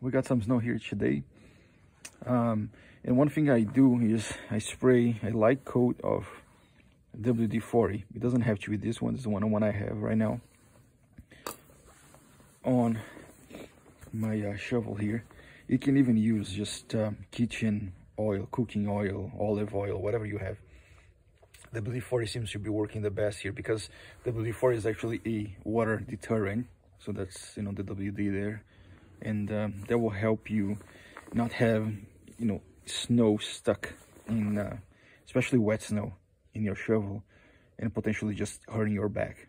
we got some snow here today. Um, and one thing I do is I spray a light coat of WD-40. It doesn't have to be this one. This is the one, one I have right now on my uh, shovel here. You can even use just uh, kitchen oil, cooking oil, olive oil, whatever you have. WD-40 seems to be working the best here because WD-40 is actually a water deterrent. So that's, you know, the WD there. And um, that will help you not have, you know, snow stuck in, uh, especially wet snow in your shovel and potentially just hurting your back.